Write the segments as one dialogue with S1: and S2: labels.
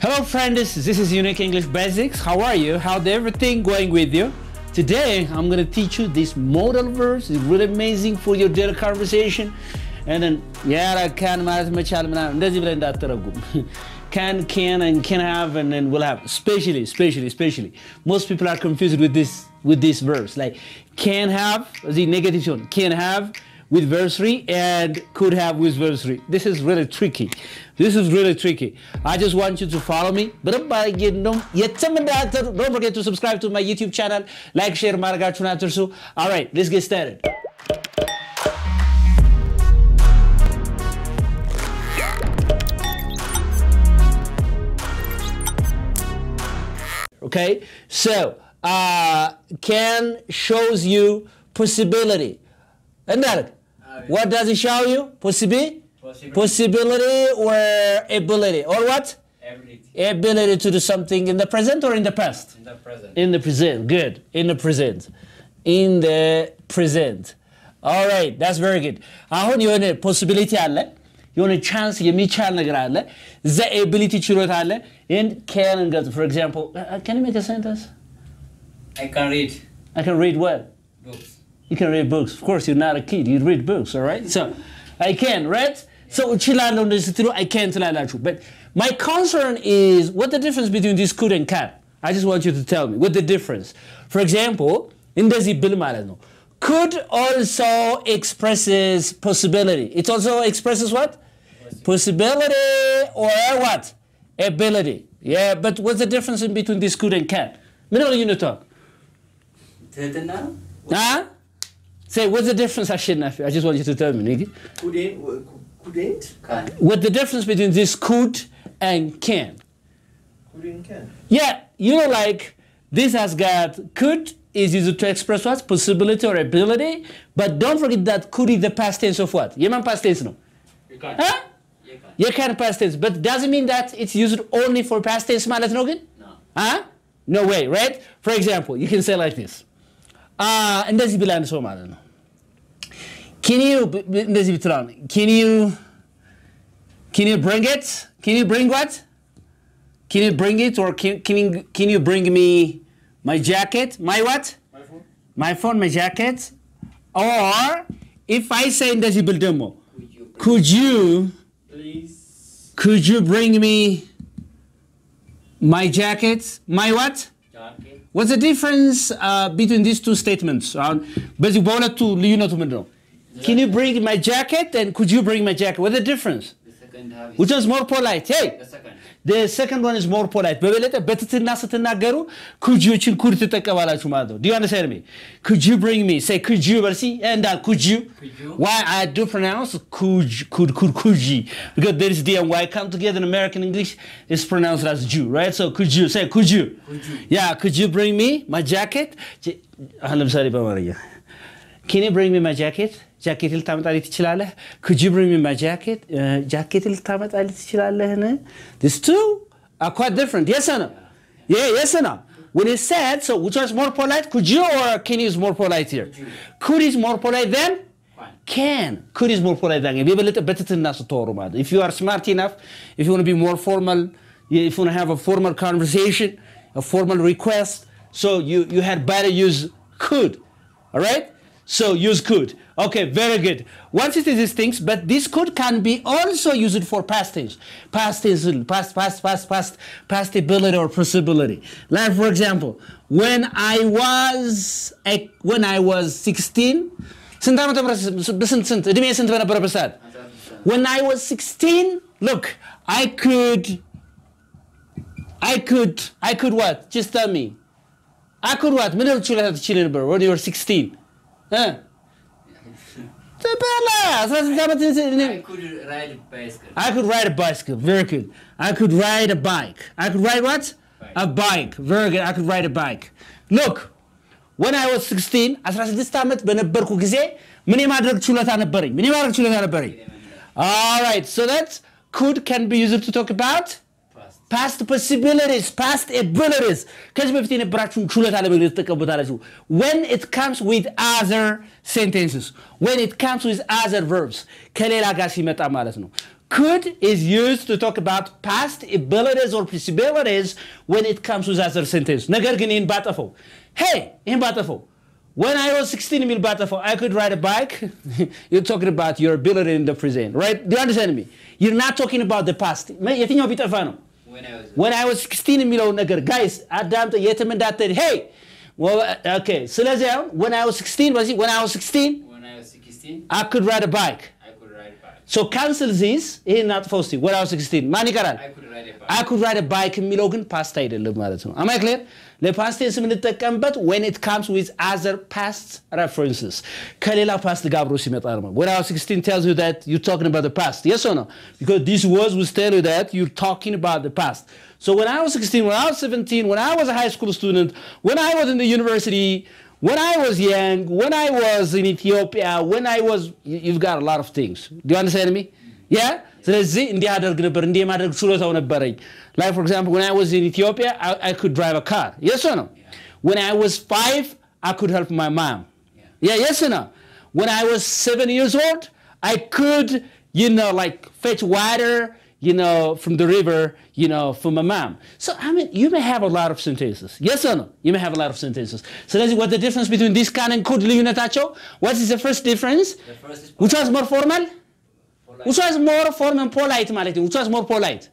S1: Hello friends, this is Unique English Basics. How are you? How's everything going with you? Today I'm gonna teach you this modal verbs. It's really amazing for your daily conversation. And then yeah, I can ማለት መቻል ምናምን እንደዚህ ብለህ እንዳትተረጉም can, can, and can have, and then will have. Especially, especially, especially. Most people are confused with this with these verbs. Like can have, the negative tone, can have with verse 3 and could have with verse 3. This is really tricky. This is really tricky. I just want you to follow me. Don't forget to subscribe to my YouTube channel. Like, share, maragachun atursu. All right, let's get started. Okay, so uh, can shows you possibility. And that what does it show you? Possibility?
S2: Possibility.
S1: Possibility or ability or what?
S2: Ability
S1: Ability to do something in the present or in the past?
S2: in the present.
S1: In the present. Good. In the present. In the present. All right. That's very good. አሁን የሆነ ፖሲቢሊቲ አለ የሆነ ቻንስ የሚቻል ነገር አለ እዛ ኤቢሊቲ ችሎታ አለ and can እንገልጽ for example uh, can you make a sentence
S2: I can read
S1: I can read what
S2: books.
S1: You can read books. Of course, you're not a kid. You read books, all right? So, I can, right? So, እችላለሁ እንደዚህ ስትሉ I can ትላላችሁ. But my concern is what the difference between this could and can. I just want you to tell me what the difference. For example, እንደዚህ ብል ማለት ነው. Could also expresses possibility. It also expresses what? Possibility or what? Ability. Yeah, but what's the difference in between this could and can? ምን ነው ልዩነቱ?
S2: ትህትና ነው?
S1: Huh? Say, what's the difference, Ashinafi? I just want you to tell me, nigga.
S3: couldn't couldn't
S2: Can.
S1: What the difference between this could and can?
S3: couldn't can
S1: Yeah, you know, like this has got could is used to express what? Possibility or ability. But don't forget that could is the past tense of what? Yemen past tense, no?
S2: You can.
S1: Huh?
S2: You can.
S1: You can past tense. But doesn't mean that it's used only for past tense, ማለት ነው ግን?
S2: No.
S1: Huh? No way, right? For example, you can say like this. Uh, እንደዚህ ብላ አንድ ሰው ማለት ነው can you ብ- ብ- እንደዚህ ብትላ ነው can you can you bring it can you bring what can you bring it or can, can, you, can you bring me my jacket my what
S3: my phone
S1: my phone my jacket or if I say እንደዚህ ብል ደግሞ
S2: Could you
S1: could you
S2: bring
S3: please
S1: could you bring me my jacket my what
S2: jacket?
S1: What's the difference uh, between these two statements? አሁን በዚህ በሁለቱ ልዩነቱ ምንድን ነው? Can you bring my jacket and could you bring my jacket? What's the difference?
S2: The second half is
S1: Which one's more polite? Hey,
S2: the second.
S1: the second one is more polite. በበለጠ በትትና ስትናገሩ could youችን could ትጠቀማላችሁ ማለት ነው. Do you understand me? Could you bring me? Say could you በርሲ and uh, could you?
S2: Could you?
S1: Why I do pronounce could could could could you because there is D and Y come together in American English it's pronounced as Jew, right? So could you say could you?
S2: Could you?
S1: Yeah, could you bring me my jacket? j- አሁን ለምሳሌ በአማርኛ Can you bring me my jacket? ጃኬት ልታመጣልኝ ትችላለህ? Could you bring me my jacket? ጃኬት ልታመጣልኝ ትችላለህን? These two are quite different. Yes or no? Yeah, yes or no? When it's said, so which one is more polite? Could you or can you is more polite here?
S2: you.
S1: Could is more polite than
S2: Fine.
S1: can. Could is more polite than የበለጠ በትትና ስትወሩ ማለት ነው። If you are smart enough, if you want to be more formal, if you want to have a formal conversation, a formal request, so you, you had better use could. All right? So use could. Okay, very good. Once it is these things, but this could can be also used for past tense. Past tense, past, past, past, past, past ability or possibility. Like for example, when I was a, when I was 16, ስንት ዓመተ ምህረት በስንት ስንት እድሜ ስንት በነበረበት ሰዓት when I was 16 look I could I could I could what just tell me I could what ምን ያህል ችሎታ ትችል ነበር when you were 16 እ? ትበላ 16 ዓመት
S2: I could ride bicycle.
S1: I could ride a bicycle. Very good. I could ride a bike. I could ride what?
S2: Bike.
S1: A bike. Very good. I could ride a bike. Look, when I was 16, 16 ዓመት በነበርኩ ጊዜ ምን የማድረግ ችሎታ ነበረኝ? ምን የማድረግ ችሎታ ነበረኝ? All right. So that could can be used to talk about
S2: Past.
S1: past possibilities, past abilities. ከዚህ በፊት የነበራችሁን ችሎታ ለመግለጽ ትጠቀሙታላችሁ። when it comes with other sentences, when it comes with other verbs ከሌላ ጋር ሲመጣ ማለት ነው። could is used to talk about past abilities or possibilities when it comes with other sentence ነገር ግን ይህን ባጠፈው hey ይህን ባጠፈው when I was 16 የሚል ባጠፈው I could ride a bike you're talking about your ability in the present right do you understand me you're not talking about the past የትኛው ቢጠፋ ነው
S2: When I was
S1: when I was 16 የሚለውን ነገር ጋይስ አዳምጠ የትም እንዳትሄድ hey well, okay ስለዚህ አሁን when I was 16 በዚህ when I was 16
S2: when I was 16,
S1: I could ride a bike so cancel this ይሄን አጥፈው እስቲ when I was 16 ማን ይቀራል
S2: I could ride a bike.
S1: I could ride a bike የሚለው ግን ፓስት አይደለም ማለት ነው am I clear ለፓስት ቴንስ የምንጠቀምበት when it comes with other past references ከሌላ ፓስት ጋር አብሮ ሲመጣ ነው when I was 16 tells you that you're talking about the past yes or no because these words will tell you that you're talking about the past so when I was 16 when I was 17 when I was a high school student when I was in the university when I was young, when I was in Ethiopia, when I was, you- you've got a lot of things. Do you understand me? Yeah? ስለዚህ እንዲህ አደርግ ነበር እንዲህ የማድረግ ችሎታው ነበረኝ like for example when I was in Ethiopia I, I could drive a car yes or no when I was five I could help my mom yeah yes or no when I was seven years old I could you know like fetch water you know, from the river, you know, from my mom. So, I mean, you may have a lot of sentences. Yes or no? You may have a lot of sentences. So, that's what the difference between this can and could ልዩነታቸው? What is the first difference?
S2: The first is
S1: Which was more formal?
S2: polite.
S1: Which was more formal and polite ማለት ነው? Which was more polite?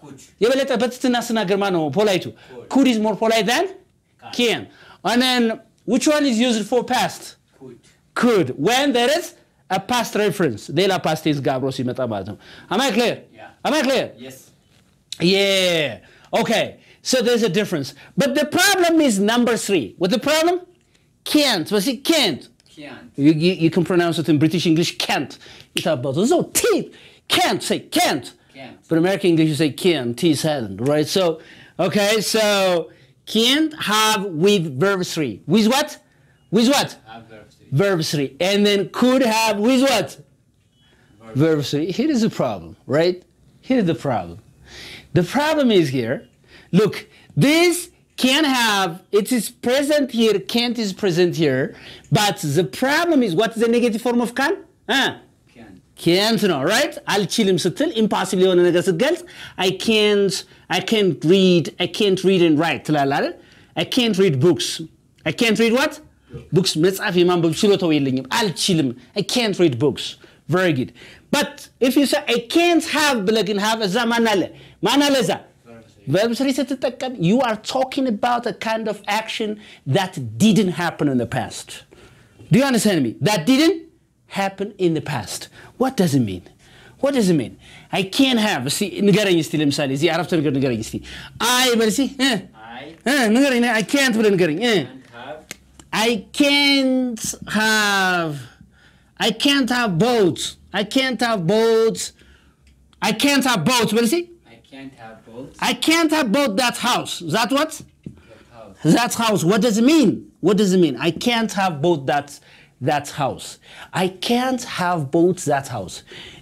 S2: Could.
S1: የበለጠ በትትና ስናገር ማን ነው ፖላይቱ? Could is more polite than can. And then, which one is used for past?
S2: Could.
S1: could when there is a past reference ሌላ past tense ጋር አብሮ ሲመጣ ማለት ነው am I clear
S2: Yeah.
S1: Am I clear?
S2: Yes.
S1: yeah. Okay. So there's a difference. But the problem is number three. What the problem? Can't. But see can't?
S2: Can't.
S1: you, you, you can pronounce it in British English can't. You talk about so T can't say can't.
S2: Can't.
S1: but American English you say can T is silent, right? So okay. So can't have with verb three. With what? With what?
S2: Have verb three.
S1: verb three, and then could have with what?
S2: Verb.
S1: Verb three. Here is the problem, right? Here's the problem. The problem is here. Look, this can have. It is present here. Can't is present here, but the problem is what is the negative form of can? Ah,
S2: Can't.
S1: can't ነው right አልችልም ስትል ኢምፓሲብል የሆነ ነገር ስትገልጽ I can't I can't read I can't read and write ትላለህ አይደል I can't read books I can't read what books መጽሐፍ የማንበብ ችሎታው የለኝም አልችልም I can't read books very good but if you say I can't have ብለህ ግን have እዛ ማን አለ ማን አለ እዛ
S2: Verb three.
S1: verb three ስትጠቀም you are talking about a kind of action that didn't happen in the past do you understand me that didn't happen in the past what does it mean what does it mean I can't have እስቲ ንገረኝ እስቲ ለምሳሌ እዚህ አረፍተ ነገር ንገረኝ እስቲ አይ በል እስቲ እ
S2: I
S1: እ ንገረኝ I can't ብለህ ንገረኝ እ
S2: can't have.
S1: I can't have I can't have boats I can't have boats I can't have boats በል እስቲ
S2: I can't have both.
S1: I can't have bought that house. That what?
S2: Your house.
S1: That house. What does it mean? What does it mean? I can't have bought that that house. I can't have bought that house.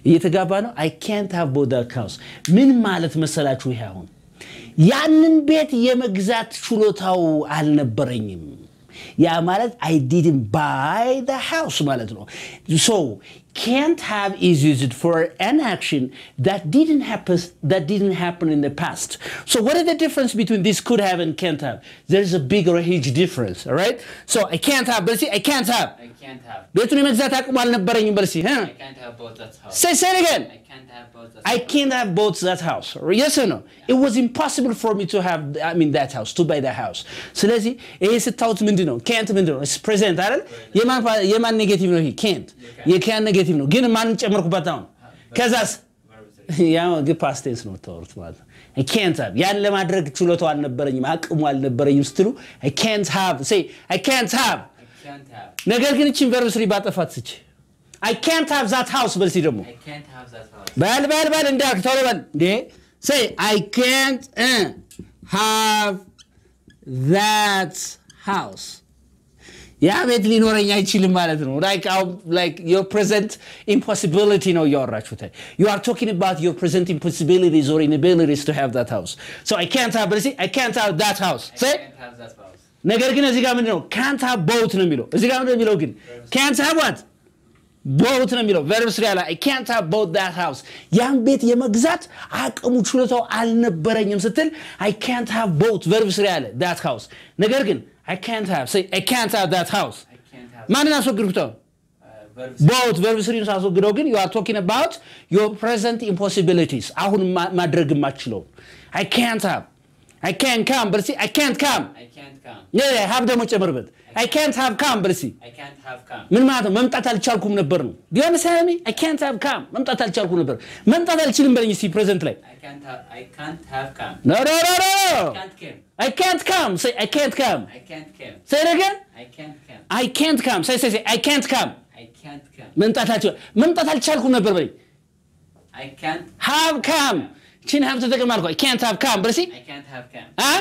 S1: እየተጋባ ነው። I can't have bought that house. ምን ማለት መሰላችሁ? ይሄ አሁን ያንን ቤት የመግዛት ችሎታው አልነበረኝም። ያ ማለት I didn't buy the house ማለት ነው። So can't have is used for an action that didn't happen that didn't happen in the past. So what is the difference between this could have and can't have? There's a big or a huge difference, all right? So I can't have, but see, I can't have.
S2: I can't have.
S1: ቤቱን የመግዛት አቅሙ አልነበረኝም በል እስኪ huh?
S2: I can't have both that house.
S1: Say, say it again.
S2: I can't have both that
S1: I
S2: house.
S1: can't have bought that house. Yes or no? It was impossible for me to have, I mean, that house, to buy that house. ስለዚህ ይሄ ስታዩት ምንድን ነው? can't ምንድን ነው? ፕሬዘንት አይደል? የማን ፓ- የማን ኔጌቲቭ ነው? ይሄ can't የካን ኔጌቲቭ ነው፣ ግን ማን ጨመርኩበት አሁን? ከዛስ? ፓስቴንስ ነው የምታወሩት ማለት ነው። ኬንት ሃቭ ያን ለማድረግ ችሎታው አልነበረኝም አቅሙ አልነበረኝም ስትሉ ኬንት
S2: ሃቭ ኬንት ሃቭ።
S1: ነገር ግን እችን ቨርብ ስሪ ባጠፋት ስች ኬንት ሃቭ ዛት ሃውስ በልሲ ደግሞ። በል በል በል እንዳ ቶሎ በል። እንዴ? ሴይ አይ ኬንት ሃቭ ዛት ሃውስ ያ ቤት ሊኖረኝ አይችልም ማለት ነው like how- like your present impossibility ነው እያወራችሁት you are talking about your present impossibilities or inabilities to have that house so I can't have but see I can't have that house
S2: I
S1: say
S2: can't have that house.
S1: ነገር ግን እዚህ ጋር ምንድን ነው can't have both ነው የሚለው እዚህ ጋር ምንድን ነው የሚለው ግን can't have what ቦት ነው የሚለው ቨርብ ስሪ ላይ ካንት ሃቭ ቦት ዳት ሃውስ ያን ቤት የመግዛት አቅሙ ችሎታው አልነበረኝም ስትል አይ ካንት ሃቭ ቦት ቨርብ ስሪ አለ ዳት ሃውስ ነገር ግን አይ ካንት ሃቭ አይ ካንት ሃቭ ዳት ሃውስ
S2: I can't have
S1: ማንን አስወግድኩት አሁን?
S2: uh, verbs.
S1: ቦት ቨርብ ስሪን ሳስወግደው ግን ዩ አር ቶኪንግ አባውት ዮር ፕሬዘንት ኢምፖሲቢሊቲስ አሁን ማ- ማድረግ የማችለው አይ ካንት ሃቭ አይ ካን ካም በርሲ አይ ካንት ካም
S2: I can't come.
S1: ሃብ ደግሞ ጨምርበት አይ ካንት ሃቭ ካም በርሲ
S2: I can't have come.
S1: ምን ማለት ነው? መምጣት አልቻልኩም ነበር ነው። ዲዮን ሳሚ አይ ካንት ሃቭ ካም መምጣት አልቻልኩም ነበር። መምጣት አልችልም በለኝ እስቲ ፕሬዘንት ላይ
S2: I can't have. I can't have come.
S1: ኖ ኖ ኖ ኖ
S2: I can't come.
S1: አይ ካንት ካም ሴይ አይ ካንት ካም
S2: I can't come.
S1: ሴይ ነገን
S2: I can't come.
S1: አይ ካንት ካም ሴይ ሴይ አይ ካንት ካም. መምጣት አልቻልኩም ነበር በለኝ
S2: I can't.
S1: ሃቭ ካም ቺን ሃቭ ተጠቅም አልኩ አይ ካንት ሃቭ ካም በለሲ
S2: I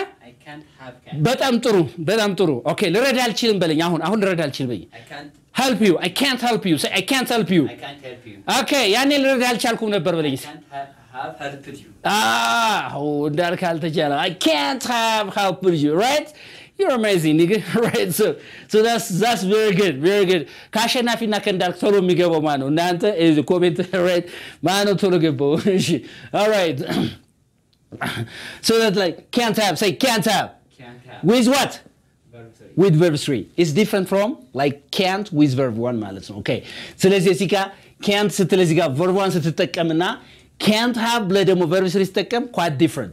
S1: በጣም ጥሩ በጣም ጥሩ ኦኬ ልረዳ አልችልም በለኝ አሁን አሁን ልረዳ አልችልም በለኝ help you I can't help you say I can't help you
S2: I can't help you.
S1: ኦኬ ያኔ ልረዳ አልቻልኩም ነበር በለኝ. Ah, oh, እንዳልክ አልተቻለ I can't have helped you, right? You're amazing, nigga. right? So, so that's that's very good, very good. ከአሸናፊና ከእንዳልክ ቶሎ የሚገባው ማን ነው? እናንተ ኮሜንት right? ማን ነው ቶሎ ገባው? እሺ, all right. so that's like can't have. Say can't have.
S2: Can't have.
S1: With what?
S2: Verb three.
S1: with verb 3 is different from like can't with verb 1 ማለት ነው ኦኬ ስለዚህ እዚህ ጋር can't ስትል እዚህ ጋር verb 1 ስትጠቀምና can't have ብለህ ደግሞ verb 3 ስትጠቀም quite different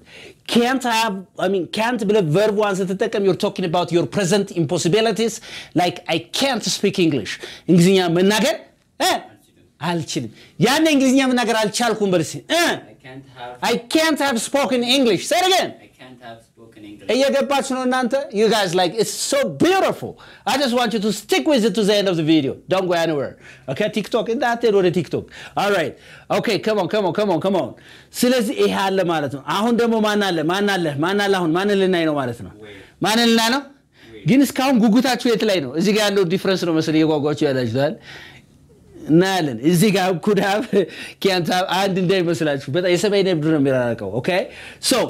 S1: can't have I mean can't ብለህ verb 1 ስትጠቀም you're talking about your present impossibilities like I can't speak English እንግሊዝኛ መናገር እ አልችልም ያን እንግሊዝኛ መናገር አልቻልኩም በልሲ እ
S2: I can't have.
S1: I can't have spoken English say it again
S2: I can't have spoken English.
S1: እየገባችሁ ነው እናንተ you guys like it's so beautiful I just want you to stick with it to the end of the video don't go anywhere okay TikTok እንዳትሄድ ወደ ቲክቶክ alright okay come on come on come on come on ስለዚህ ይሄ አለ ማለት ነው አሁን ደግሞ ማን አለ ማን አለ ማን አለ አሁን ማንን ልናይ ነው ማለት ነው ማንን ልናይ ነው ግን እስካሁን ጉጉታችሁ የት ላይ ነው እዚህ ጋር ያለው ዲፍረንስ ነው መሰለኝ እየጓጓችሁ ያላችኋል እናያለን እዚህ ጋር ኩዳብ ኪያንታ አንድ እንዳይመስላችሁ በጣም የሰማይ ነብድ ነው የሚራረቀው ኦኬ ሶ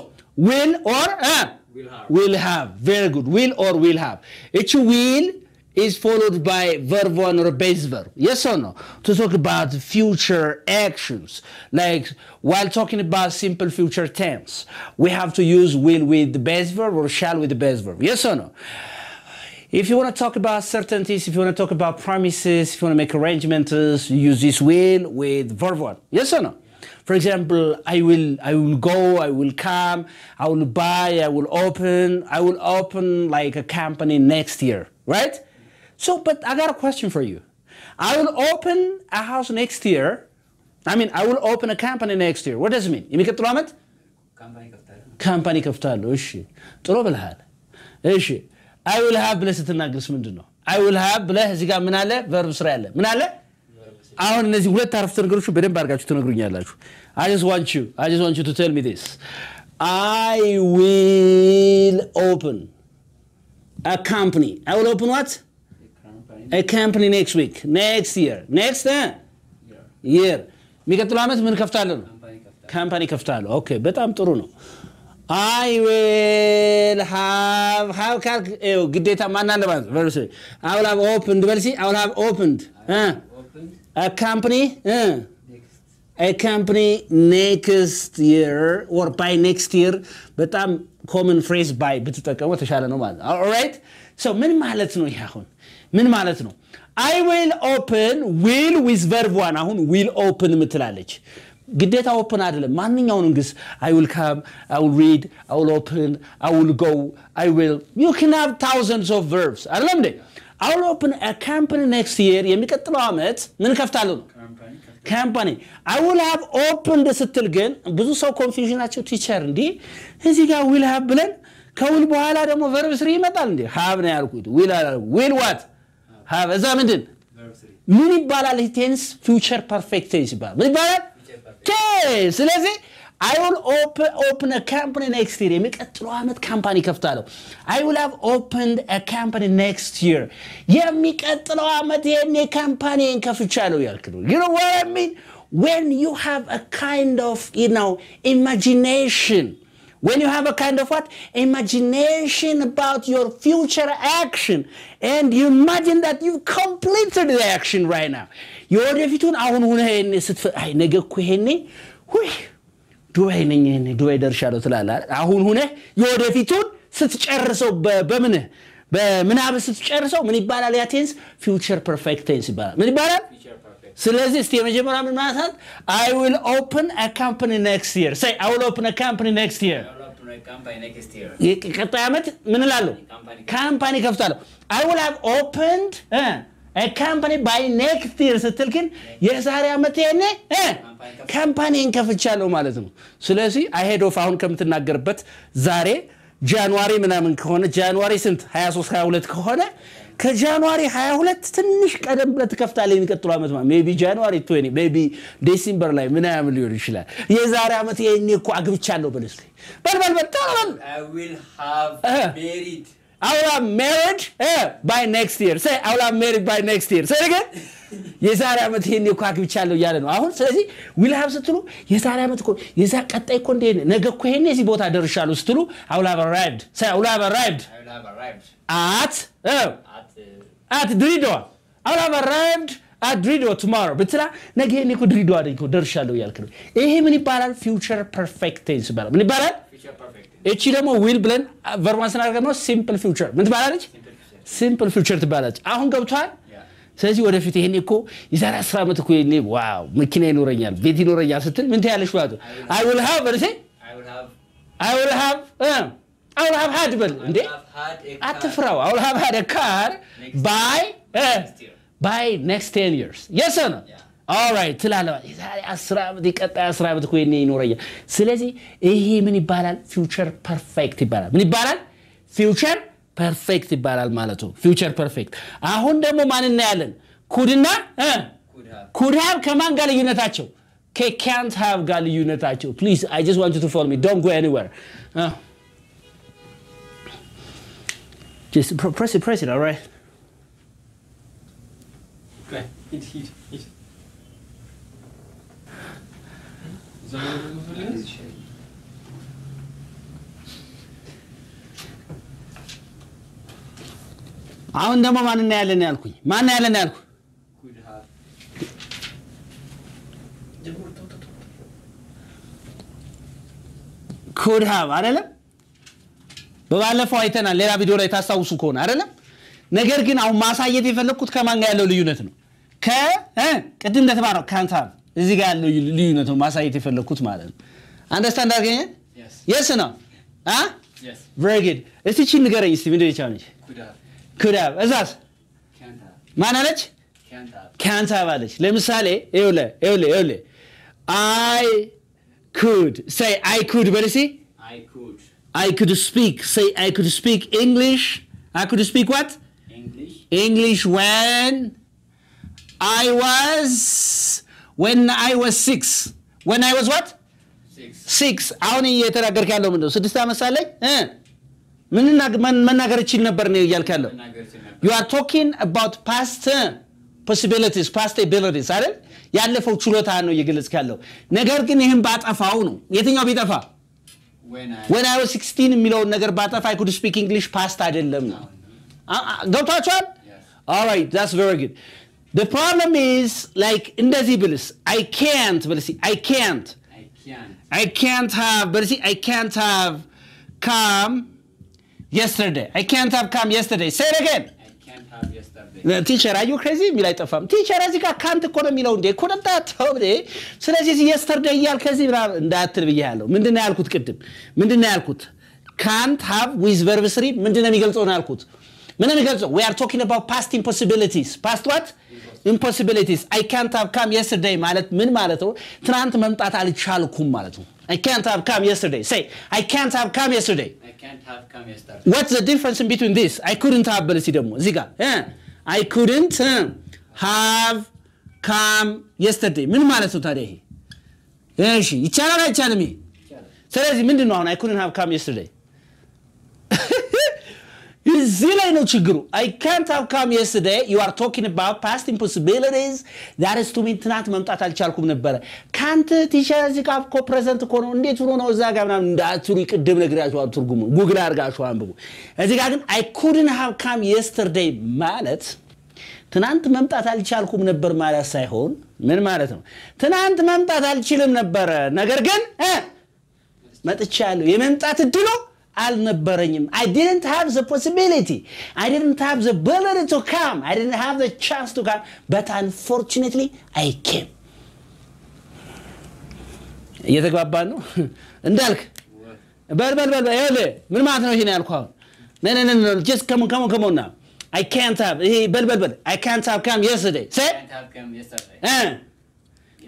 S1: ዊል ኦር
S2: Will have.
S1: will have very good will or will have እቺ will is followed by verb one or base verb yes or no to talk about future actions like while talking about simple future tense we have to use will with the base verb or shall with the base verb yes or no if you want to talk about certainties, if you want to talk about promises, if you want to make arrangements, you use this will with verb one. Yes or no? For example, I will, I will go, I will come, I will buy, I will open, I will open like a company next year, right? So, but I got a question for you. I will open a house next year. I mean, I will open a company next year. What does it mean? የሚቀጥለው ዓመት
S2: Company ከፍታለሁ።
S1: ካምፓኒ ከፍታለሁ። እሺ ጥሩ ብልሃል። እሺ አይ ዊል ሃቭ ብለህ ስትናገርስ ምንድን ነው? አይ ዊል ሃቭ ብለህ እዚህ ጋር ምን አለ? ቨርብ ስራ ያለ ምን አለ? አሁን እነዚህ ሁለት አረፍተ ነገሮች በደንብ አድርጋችሁ ትነግሩኛላችሁ። I just want you, I just want you to tell me this. I will open a company. I will open what? A company next week, next year, next uh, year. የሚቀጥለው ዓመት ምን ከፍታለሁ ነው? ካምፓኒ ከፍታለሁ። ኦኬ በጣም ጥሩ ነው። አይ ዊል ሃቭ ሃቭ ካልክ ይኸው ግዴታ ማን አለ ማለት ነው። ቨርስ አይ ዊል ሃቭ ኦፕንድ በልሲ አይ ዊል ሃቭ ኦፕንድ
S2: Opened.
S1: አ ካምፓኒ
S2: Next.
S1: አ ካምፓኒ ኔክስት ይር ኦር ባይ ኔክስት ይር በጣም ኮመን ፍሬዝ ባይ ብትጠቀሙ የተሻለ ነው ማለት ነው። ኦልራይት ሶ ምን ማለት ነው ይሄ አሁን ምን ማለት ነው? አይ ዊል ኦፕን ዊል ዊዝ ቨርብ ዋን አሁን ዊል ኦፕን የምትላለች ግዴታ ኦፕን አይደለም። ማንኛውንም ግስ አይ ዊል ካም አይ ዊል ሪድ አይ ዊል ኦፕን አይ ዊል ጎ አይ ዊል ዩ ካን ሃቭ ታውዘንድስ ኦፍ ቨርብስ አይደለም እንዴ? አይ ዊል ኦፕን አ ካምፓኒ ኔክስት ይር የሚቀጥለው ዓመት ምን ከፍታለሁ. ነው ካምፓኒ አይ ዊል ሃቭ ኦፕንድ ስትል ግን ብዙ ሰው ኮንፊውዥናቸው ቲቸር እንዲህ እዚህ ጋር ዊል ሃቭ ብለን ከዊል በኋላ ደግሞ ቨርብ ስሪ ይመጣል እንዴ? ሃቭ ነው ያልኩት። ዊል ዋት ሃቭ እዛ ምንድን. ምን ይባላል? ቴንስ ፊውቸር ፐርፌክት ቴንስ ይባላል። ምን ይባላል ስለዚህ አይ ዊል ኦፕን ካምፓኒ ኔክስት ይር የሚቀጥለው ዓመት ካምፓኒ ከፍታለሁ አይ ዊል ሃቭ ኦፕንድ ካምፓኒ ኔክስት ይር የሚቀጥለው ዓመት ይሄን ካምፓኒን ከፍቻለሁ ያልክ ነው you know what I mean when you have a kind of you know imagination when you have a kind of what imagination about your future action and you imagine that you completed the action right now የወደፊቱን አሁን ሁነ ስትፈ አይ ነገ እኮ ይሄኔ ውይ ዱባይ ነኝ ይሄኔ ዱባይ ደርሻለሁ ትላለህ አይደል? አሁን ሁነ የወደፊቱን ስትጨርሰው በ- በምንህ በምናብ ስትጨርሰው ምን ይባላል ያ ቴንስ ፊውቸር ፐርፌክት ቴንስ ይባላል ምን ይባላል
S2: Future perfect.
S1: ስለዚህ እስቲ የመጀመሪያ ምን ማለት አይ ዊል ኦፕን አ ካምፓኒ ኔክስት ይር ሳይ አይ ዊል ኦፕን አ ካምፓኒ ኔክስት
S2: year.
S1: ቀጣይ ዓመት ምን እላለሁ?
S2: ካምፓኒ
S1: ከፍታለሁ. አይ ዊል ሃቭ ኦፕንድ ካምፓኒ ባይ ኔክስት ይር ስትል ግን የዛሬ ዓመት ይሄኔ ካምፓኒን ከፍቻለሁ ማለት ነው። ስለዚህ ኦፍ አሁን ከምትናገርበት ዛሬ ጃንዋሪ ምናምን ከሆነ ጃንዋሪ ስንት? 23 22 ከሆነ ከጃንዋሪ 22 ትንሽ ቀደም ብለህ ትከፍታለህ። የሚቀጥሉ ዓመት ሜይ ቢ ጃንዋሪ ቶኒ ቢ ዴሲምበር ላይ ምናምን ሊሆን ይችላል። የዛሬ ዓመት ይሄኔ እኮ አግብቻለሁ በለስ ላይ በልበልበል አውላ ሜሪድ ባይ ኔክስት ይር አውላ ሜሪድ ባይ ኔክስት ይር ግን የዛሬ ዓመት ይሄን እኮ አግብቻለሁ እያለ ነው አሁን። ስለዚህ ዊልሃብ ስትሉ የዛሬ ዓመት እኮ የዛ ቀጣይ እኮ እንደ ነገ እኮ ይሄን የዚህ ቦታ ደርሻለሁ ስትሉ አውላ
S2: ራይድ አውላ ራይድ አት
S1: at ድሬዳዋ I will have arrived at ድሬዳዋ tomorrow. ብትላ ነገ ይሄን እኮ ድሬዳዋ ነኝ እኮ ደርሻለሁ እያልክ ነው። ይሄ ምን ይባላል? ፊውቸር ፐርፌክት ቴንስ ይባላል። ምን ይባላል?
S2: Future perfect.
S1: እቺ ደግሞ ዊል ብለን ቨርቧን ስናደርገ ደግሞ ሲምፕል ፊውቸር ምን ትባላለች?
S2: Simple future.
S1: ሲምፕል ፊውቸር ትባላለች። አሁን ገብቷል. ስለዚህ ወደፊት ይሄኔ እኮ የዛሬ አስር ዓመት እኮ ይሄኔ ዋው መኪና ይኖረኛል ቤት ይኖረኛል ስትል ምን ትያለሽ ነው? አይ ዊል ሃቭ በልሴ
S2: I will have.
S1: አይ ዊል ሃቭ አይ ዊል ሃቭ ሃድ በል እንዴ አትፍራው አይ ዊል ሃቭ ሃድ ካር ባይ. ባይ ኔክስት ቴን ይርስ የስ ነው. ኦራይት ትላለህ። የዛሬ አስር ዓመት የቀጣይ አስር ዓመት እኮ ይሄኔ ይኖረኛል። ስለዚህ ይሄ ምን ይባላል? ፊውቸር ፐርፌክት ይባላል። ምን ይባላል? ፊውቸር ፐርፌክት ይባላል ማለት ነው። ፊውቸር ፐርፌክት አሁን ደግሞ ማን እናያለን? ኩድና
S2: Could have.
S1: ኩድ ሃቭ ከማን ጋር ልዩነታቸው? ከካንት ሃቭ ጋር ልዩነታቸው። ፕሊዝ አይ ጀስት ዋንት ቱ ፎሎ ሚ ዶንት ጎ ኤኒዌር Just pr- press it, press it, all right?
S2: Okay. Hit, hit, hit.
S1: አሁን ደግሞ ማን እናያለን ያልኩኝ ማን እናያለን ያልኩ
S2: Could have.
S1: ኩድ ሃቭ አይደለም በባለፈው አይተናል። ሌላ ቪዲዮ ላይ ታስታውሱ ከሆነ አይደለም? ነገር ግን አሁን ማሳየት የፈለግኩት ከማን ጋር ያለው ልዩነት ነው? ቅድም ካንት ሃቭ እዚህ ጋር ያለው ልዩነት ነው ማሳየት የፈለግኩት ማለት ነው። አንደርስታንድ አድርገኝ
S2: Yes.
S1: የስ ነው. ቨሪ ጉድ እስቲ ቺን ንገረኝ እስቲ ምንድን. ኩድ ሃቭ እዛስ. ማን አለች. ካንት ሃቭ አለች። ለምሳሌ ይኸውልህ ይኸውልህ ይኸውልህ አይ ኩድ ሰይ አይ ኩድ በል
S2: I could.
S1: I could speak. Say, I could speak English. I could speak what?
S2: English.
S1: English when I was when I was six. When I was what?
S2: Six.
S1: Six. አሁን እየተናገርክ ያለው ምንድን ነው? ስድስት ዓመት ሳለኝ እ ምን እናግ- መን- መናገር እችል ነበር ነው እያልክ ያለው።
S2: መናገር እችል ነበር።
S1: You are talking about past uh, possibilities, past abilities አይደል? ያለፈው ችሎታ ነው እየገለጽክ ያለው። ነገር ግን ይህን ባጠፋው ነው። የትኛው ቢጠፋ?
S2: When I.
S1: when I was 16 የሚለውን ነገር ባጠፋ I could speak English past አይደለም ነው። አ- አ- ገብቷችኋል?
S2: Yes.
S1: All right, that's very good. The problem is like እንደዚህ ብልስ I can't ብልስ I can't
S2: I can't.
S1: I can't have ብልስ I can't have come yesterday. I can't have come yesterday. Say it again.
S2: I can't have yesterday.
S1: ቲቸር አዩ ክሬዚ የሚል አይጠፋም። ቲቸር እዚህ ጋር ካንት እኮ ነው የሚለው እንዴ እኮ ነጣተው እንዴ። ስለዚህ የስተርደ እያል ከዚህ ምናምን እንዳትል ብያለሁ። ምንድን ነው ያልኩት ቅድም? ምንድን ነው ያልኩት? ካንት ሃቭ ዊዝ ቨርብ ስሪ ምንድን ነው የሚገልጸው ነው ያልኩት። ምን ነው የሚገልጸው? we are talking about past impossibilities past what impossibilities i can't have come yesterday ማለት ምን ማለት ነው? ትናንት መምጣት አልቻልኩም ማለት ነው። i can't have come yesterday say i can't have come yesterday
S2: I can't have come yesterday.
S1: what's the difference in between this i couldn't have በል እስኪ ደግሞ እዚህ ጋር እ i couldn't እ have come yesterday ምን ማለት ነው ታዲያ ይሄ እሺ ይቻላል አይቻልም ይሄ
S2: ይቻላል።
S1: ስለዚህ ምንድን ነው አሁን i couldn't have come yesterday እዚህ ላይ ነው ችግሩ. አይ ካንት ሃቭ ካም የስተርዴይ ዩ አር ቶኪንግ አባውት ፓስት ኢምፖሲቢሊቲስ ቱ ሚን ትናንት መምጣት አልቻልኩም ነበረ። ካንት ቲቸር እዚህ ጋር እኮ ፕሬዘንት እኮ ነው። እንዴት ሆኖ ነው እዛ ጋር ምናምን እንዳትሉ? ቅድም ነግራችኋል ትርጉሙ ጉግል አድርጋችሁ አንብቡ። እዚህ ጋር ግን አይ ኩድን ሃቭ ካም የስተርዴይ ማለት ትናንት መምጣት አልቻልኩም ነበር ማለት ሳይሆን ምን ማለት ነው? ትናንት መምጣት አልችልም ነበረ። ነገር ግን መጥቻለሁ። የመምጣት እድሉ አልነበረኝም I didn't have the possibility I didn't have the ability to come I didn't have the chance to come but unfortunately I came እየተግባባን ነው እንዳልክ በል በል በል በል ይኸውልህ ምን ማለት ነው ይሄን ያልኩህ አሁን ነ ነ ነ just come on come on come on now I can't have ይሄ በል በል በል I can't have come yesterday say
S2: Can't have come yesterday.
S1: እ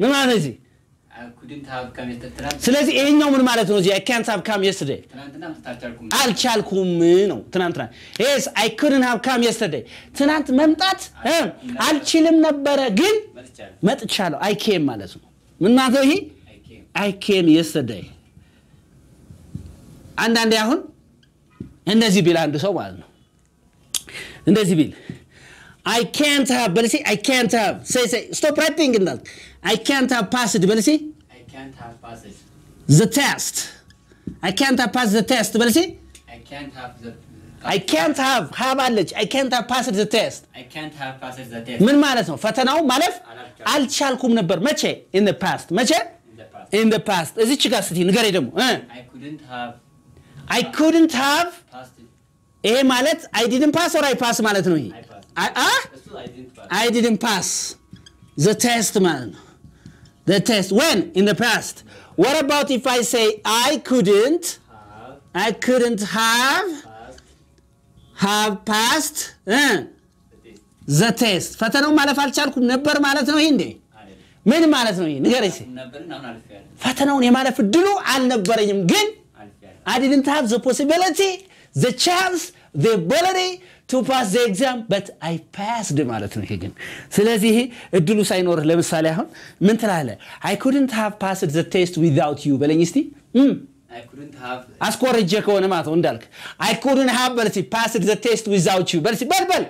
S1: ምን ማለት ነው እዚህ ስለዚህ ይሄኛው ምን ማለት ነው? እዚህ I can't have come yesterday.
S2: ትናንትና መምጣት አልቻልኩም።
S1: ነው። ትናንትና ስ አይ ኩድን ሃቭ ካም የስተርዴይ ትናንት መምጣት አልችልም ነበረ ግን
S2: መጥቻለሁ።
S1: አይ ኬም ማለት ነው። ምን ማለት ነው ይሄ?
S2: I came.
S1: አይ ኬም የስተርዴይ አንዳንዴ አሁን እንደዚህ ቢል አንድ ሰው ማለት ነው። እንደዚህ ቢል አይ ካንት ሃቭ በልሲ አይ ካንት ሃቭ ሴይ ሴይ ስቶፕ ራይቲንግ እንዳልክ አይ ካንት ሃቭ ፓስድ በልሲ
S2: I can't have passage.
S1: ዘ ቴስት አይ ካንት ሃቭ ፓስድ ዘ ቴስት በልሲ
S2: I can't have the.
S1: አይ ካንት ሃቭ ሃቭ አለች አይ ካንት ሃቭ ፓስድ ዘ ቴስት
S2: I can't have passage the test
S1: ምን ማለት ነው ፈተናው ማለፍ
S2: አላልቻልኩም።
S1: አልቻልኩም ነበር መቼ ኢን ፓስት መቼ
S2: in the past.
S1: ኢን ፓስት እዚች ጋር ስቲ ንገሬ ደግሞ
S2: I couldn't have
S1: አይ ኩድንት ሃቭ
S2: passed it.
S1: ይሄ ማለት አይ ዲድን ፓስ ኦር አይ ፓስ ማለት ነው ይሄ
S2: I passed.
S1: አይ- አ
S2: እሱ I didn't pass.
S1: አይ ዲድን ፓስ ዘ ቴስት ማለት ነው ዘ ቴስት ወን ኢን ፓስት what about if I say I couldn't
S2: Have
S1: I couldn't have
S2: passed
S1: have passed uh,
S2: the test.
S1: the test ፈተናው ማለፍ አልቻልኩም ነበር ማለት ነው ይሄ እንዴ
S2: አይደለም።
S1: ምን ማለት ነው ይሄ ንገረኝ እስኪ
S2: ነበርን አሁን አልፌያለሁ።
S1: ፈተናውን የማለፍ እድሉ አልነበረኝም ግን
S2: አልፌያለሁ።
S1: I didn't have the possibility, the chance, the ability ቱ ፓስ ዘ ኤግዛም በት አይ ፓስድ ማለት ነው። ይሄ ግን ስለዚህ እድሉ ሳይኖር ለምሳሌ አሁን ምን ትላለህ? አይ ኩድንት ሃቭ ፓስድ ዘ ቴስት ዊዛውት ዩ በለኝ እስቲ አስኮርጄ ከሆነ ማለት ነው እንዳልክ አይ ኩድንት ሃቭ በል ፓስድ ዘ ቴስት ዊዛውት ዩ በል በል በል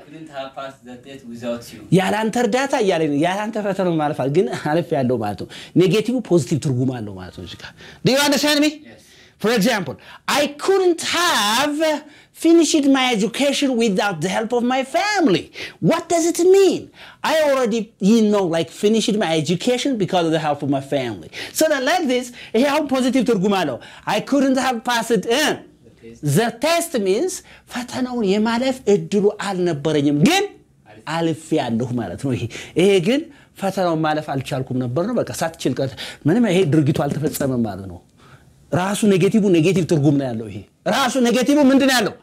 S1: ያላንተ እርዳታ እያለ ያላንተ ፈተና ማለፋል ግን አለፍ ያለው ማለት ነው። ኔጌቲቭ ፖዚቲቭ ትርጉም አለው ማለት ነው። ዱ አንደርስታንድ
S2: ሚ
S1: ፎር ኤግዛምፕል አይ ኩድንት ሃቭ finished my education without the help of my family. What does it mean? I already, you know, like finished my education because of the help of my family. So that like this, here how positive ትርጉም አለው. I couldn't have passed in. The test means ፈተናውን የማለፍ እድሉ አልነበረኝም ግን አልፍ ያለሁ ማለት ነው። ይሄ ይሄ ግን ፈተናውን ማለፍ አልቻልኩም ነበር ነው። በቃ ሳትችል ምንም ይሄ ድርጊቱ አልተፈጸመም ማለት ነው። ራሱ ኔጌቲቭ ኔጌቲቭ ትርጉም ነው ያለው። ይሄ ራሱ ኔጌቲቭ ምንድን ያለው?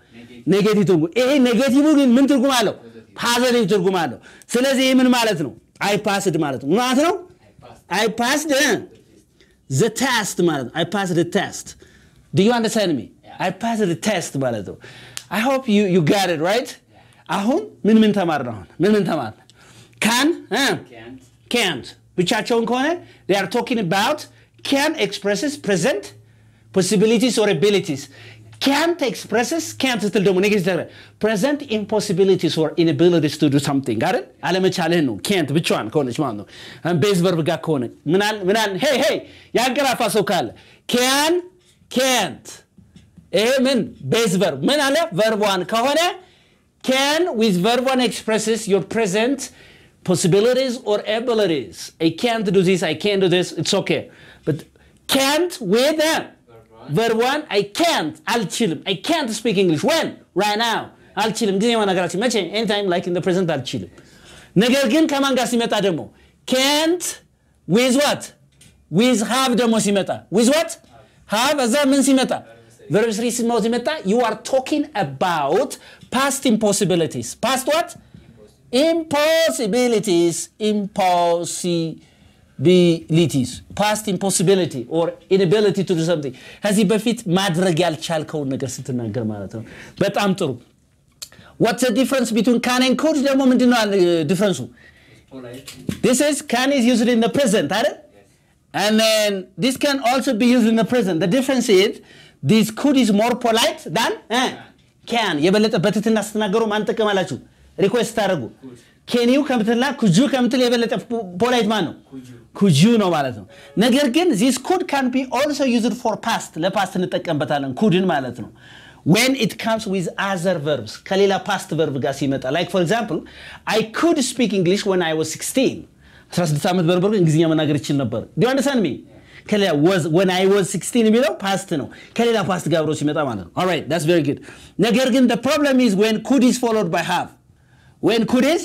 S1: ኔጌቲቭ ትርጉም። ይሄ ኔጌቲቭ ግን ምን ትርጉም አለው? ፖዚቲቭ ትርጉም አለው። ስለዚህ ይህ ምን ማለት ነው? አይ ፓስድ ማለት ነው ማለት ነው። አይ ፓስድ ዘ ቴስት ማለት ነው። አይ ፓስድ ቴስት ዱ ዩ አንደርስታንድ ሚ? አይ ፓስድ ቴስት ማለት ነው። አይ ሆፕ ዩ ጋት ኢት ራይት። አሁን ምን ምን ተማርን? አሁን ምን ምን ተማርን? ካን
S2: can't
S1: ብቻቸውን ከሆነ they are talking about can expresses present possibilities or abilities can't expresses can't ስትል ደግሞ ኔጌቲቭ ተግረ present impossibilities or inabilities to do something አይደል አለመቻልህን ነው can't ብቻዋን ከሆነች ማለት ነው ቤዝ ቨርብ ጋር ከሆነ ምናል ምናል ሄይ ሄይ ያንቀላፋ ሰው ካለ can can't ይሄ ምን ቤዝ ቨርብ ምን አለ ቨርቧን ከሆነ can with verb one expresses your present possibilities or abilities. I can't do this, I can't do this, it's okay. But can't with a verb one, I can't, አልችልም. I can't speak English. When? Right now. አልችልም። ጊዜ ነገራችን መቼ? Anytime like in the present አልችልም። ነገር ግን ከማን ጋር ሲመጣ ደግሞ can't with what? with have ደግሞ ሲመጣ with what? have እዛ ምን ሲመጣ verb 3 ሲመጣ ሲመጣ you are talking about past impossibilities. Past what? impossibilities impossibilities past impossibility or inability to do something ከዚህ በፊት ማድረግ ያልቻልከውን ነገር ስትናገር ማለት ነው በጣም ጥሩ what's the difference between can and could ደግሞ ምንድን ነው ዲፍረንሱ
S2: Polite.
S1: this is can is used in the present አይደል and then this can also be used in the present the difference is this could is more polite than eh, ካን የበለጠ በትትና ስትናገሩ ማን ጥቅም አላችሁ? ሪኩዌስት ታደርጉ ኬኒው ከምትልና ኩጁ ከምትል የበለጠ ፖላይት ማን ነው? ኩጁ ነው ማለት ነው። ነገር ግን ዚስ ኩድ ካን ቢ ኦልሶ ዩዝድ ፎር ፓስት ለፓስት እንጠቀምበታለን ኩድን ማለት ነው። ዌን ኢት ካምስ ዊዝ አዘር ቨርብስ ከሌላ ፓስት ቨርብ ጋር ሲመጣ ላይክ ፎር ኤግዛምፕል አይ ኩድ ስፒክ እንግሊሽ ወን አይ ዋዝ 16 16 ዓመት በነበር እንግሊዝኛ መናገር ይችል ነበር። ዲ አንደርስታንድ ሚ ከሌላ ወን አይ ዋዝ 16 የሚለው ፓስት ነው ከሌላ ፓስት ጋር አብሮ ሲመጣ ማለት ነው። ኦልራይት ዳትስ ቬሪ ጉድ። ነገር ግን the problem is when could is followed by have could is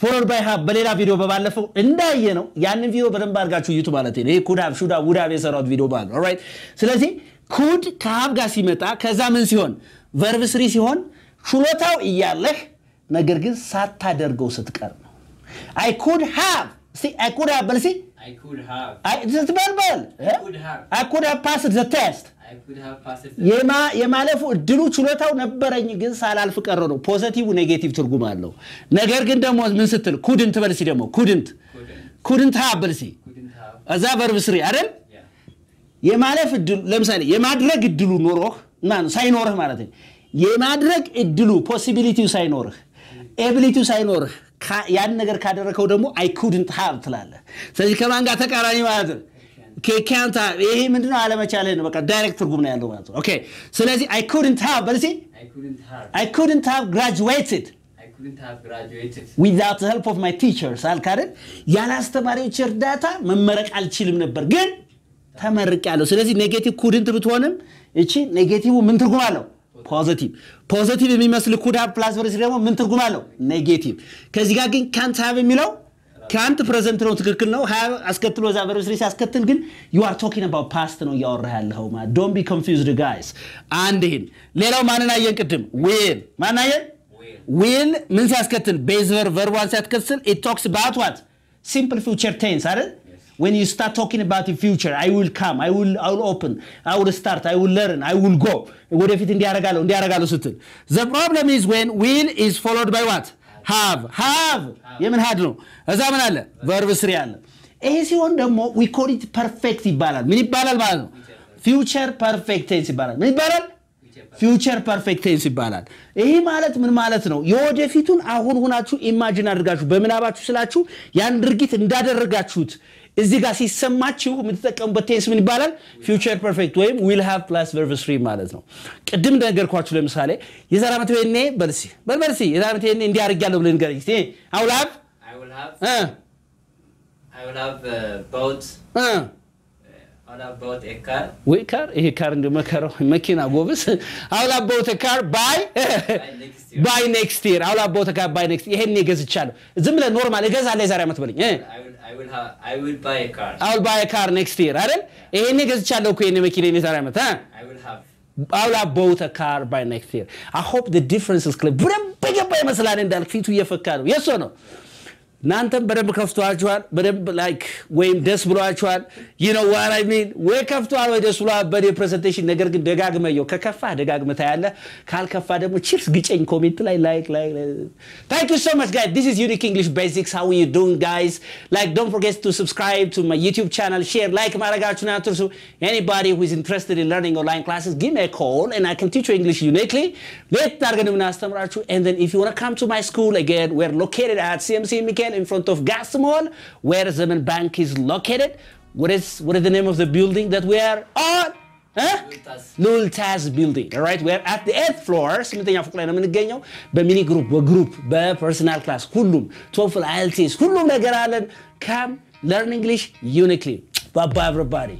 S1: ፎሎድ ባይ ሀብ በሌላ ቪዲዮ በባለፈው እንዳየ ነው። ያንን ቪዲዮ በደንብ አድርጋችሁ እዩት ማለት ነው። ይሄ ሀብ ውድ ሀብ የሰራሁት ቪዲዮ ማለት ነው። ስለዚህ ኩድ ከሀብ ጋር ሲመጣ ከዛ ምን ሲሆን ቨርብ ስሪ ሲሆን ችሎታው እያለህ ነገር ግን ሳታደርገው ስትቀር ነው። አይ ኩድ እስቲ አይ ኩድ ሀብ በል እስቲ
S2: I could have.
S1: አይ ስትበልበል
S2: I could have.
S1: አይ ኩድ ሀብ ፓስድ ዘ ቴስት
S2: I could have passed it.
S1: የማ- የማለፉ እድሉ ችሎታው ነበረኝ ግን ሳላልፍ ቀረ ነው። ፖዘቲቭ ኔጌቲቭ ትርጉም አለው። ነገር ግን ደግሞ ምን ስትል ኩድንት በልሲ ደግሞ ኩድንት. ኩድንት ሀብ በልሲ. እዛ ቨርብ ስሪ አይደል. የማለፍ እድሉ ለምሳሌ የማድረግ እድሉ ኖሮህ ሳይኖርህ ማለት ነው። የማድረግ እድሉ ፖሲቢሊቲው ሳይኖርህ ኤቢሊቲው ሳይኖርህ ካ- ያን ነገር ካደረከው ደግሞ አይ ኩድንት ሃቭ ትላለህ። ስለዚህ ከማን ጋር ተቃራኒ ማለት ነው? ኬካንታ ይሄ ምንድነው? አለመቻልህ ነው። በቃ ዳይሬክት ትርጉም ነው ያለው ማለት ነው። ኦኬ ስለዚህ አይ ኩድንት ሃቭ በልሲ. አይ ኩድንት ግራጁዌትድ. ዊዛውት ሄልፕ ኦፍ ማይ ቲቸርስ አልክ አይደል? ያለ አስተማሪዎች እርዳታ መመረቅ አልችልም ነበር፣ ግን ተመርቄያለሁ። ስለዚህ ኔጌቲቭ ኩድንት ብትሆንም እቺ ኔጌቲቭ ምን ትርጉም አለው? ፖዚቲቭ ፖዚቲቭ የሚመስል ኩድ ሃቭ ፕላስ ቨርስ ደግሞ ምን ትርጉም አለው? ኔጌቲቭ። ከዚህ ጋር ግን ካንት ሃቭ የሚለው ካንት ፕሬዘንት ነው፣ ትክክል ነው። ሃቭ አስከትሎ እዛ ቨርስ ላይ ሲያስከትል ግን ዩ አር ቶኪንግ አባውት ፓስት ነው እያወራህ ማለት ዶንት ቢ ኮንፊውዝድ ጋይስ። አንድ ይህን ሌላው ማንን አየን ቅድም? ዊል ማን አየን? ዊል ምን ሲያስከትል ቤዝ ቨርብ ቨርቧን ሲያስከትል ኢት ቶክስ አባውት ዋት ሲምፕል ፊውቸር ቴንስ አይደል when you start talking about the future i will come i will i will open i will start i will learn i will go ወደፊት እንዲያረጋለሁ እንዲያረጋለሁ ስትል the problem is when will is followed by what have have የምን ሀድ ነው እዛ ምን አለ ቨርብ ስሪ አለ ይሄ ሲሆን ደግሞ we call it perfect ይባላል ምን ይባላል ማለት ነው future perfect tense ይባላል ምን ይባላል ፊውቸር ፐርፌክት ቴንስ ይባላል። ይህ ማለት ምን ማለት ነው? የወደፊቱን አሁን ሁናችሁ ኢማጂን አድርጋችሁ በምናባችሁ ስላችሁ ያን ድርጊት እንዳደረጋችሁት እዚህ ጋር ሲሰማችሁ የምትጠቀሙበት ቴንስ ምን ይባላል? ፊውቸር ፐርፌክት ወይም ዊል ሃቭ ፕላስ ቨርብ ስሪ ማለት ነው። ቅድም እንደነገርኳችሁ ለምሳሌ የዛሬ ዓመት ወይኔ በልሲ በልበልሲ የዛሬ ዓመት ወይኔ እንዲህ አድርጊያለሁ ብለህ ንገረኝ እስኪ አውል ወይ ካር ይሄ ካር እንደ መከራው መኪና አውል ሃቭ ቦት ካር ባይ. ባይ ኔክስት ይር ቦት ካር ባይ ኔክስት ይሄን ገዝቻለሁ። ዝም ብለህ ኖርማል እገዛለሁ የዛሬ ዓመት በለኝ. አውል ባይ ካር ኔክስት ይር አይደል? ይሄኔ ገዝቻለሁ እኮ ይሄኔ መኪና የዛሬ ዓመት ሃቭ ቦት ካር ባይ ኔክስት ይር አይ ሆፕ ዘ ዲፍረንስ ኢዝ ክሊር። በደንብ የገባ ይመስላል እንዳልክ ፊቱ እየፈካ ነው። የእሱ ነው። እናንተም በደንብ ከፍቷችኋል፣ በደንብ ላይክ ወይም ደስ ብሏችኋል። ይህ ነው ዋን አይ ሚን ወይ ከፍቷል ወይ ደስ ብሏል በዴ ፕሬዘንቴሽን። ነገር ግን ደጋግመየው ከከፋ ደጋግመ ታያለ፣ ካልከፋ ደግሞ ቺርስ ግጨኝ ኮሜንት ላይ ላይክ ላይክ ታንክ ዩ ሶ ማች ጋይስ ዲስ ኢዝ ዩኒክ እንግሊሽ ቤዚክስ ሃው ዩ ዱንግ ጋይስ ላይክ ዶንት ፎርጌት ቱ ሰብስክራይብ ቱ ማይ ዩቲዩብ ቻናል ሼር ላይክ ማድረጋችሁን አትርሱ። ኤኒባዲ ሁ ኢዝ ኢንትረስትድ ኢን ለርኒንግ ኦንላይን ክላስስ ጊቭ ሚ አ ኮል ኤንድ አይ ካን ቲች ዩ እንግሊሽ ዩኒክሊ ሌት አድርገን የምናስተምራችሁ ኤንድ ዘን ኢፍ ዩ ዋና ካም ቱ ማይ ስኩል አገን ዌር ሎኬትድ አት ሲኤምሲ ሚካኤል in front of Gas Mall, where Zemen Bank is located. What is, what is the name of the building that we are on? Huh?
S2: Lultas.
S1: Building, all right? We're at the 8th floor. ስምንተኛ ፎቅ ላይ ነው የምንገኘው። በሚኒ ግሩፕ፣ በግሩፕ፣ በፐርሰናል ክላስ ሁሉም ቶፍል፣ አይልቲስ ሁሉም ነገር አለን። ካም ለርን እንግሊሽ ዩኒክሊ ባባ ኤቨሪባዲ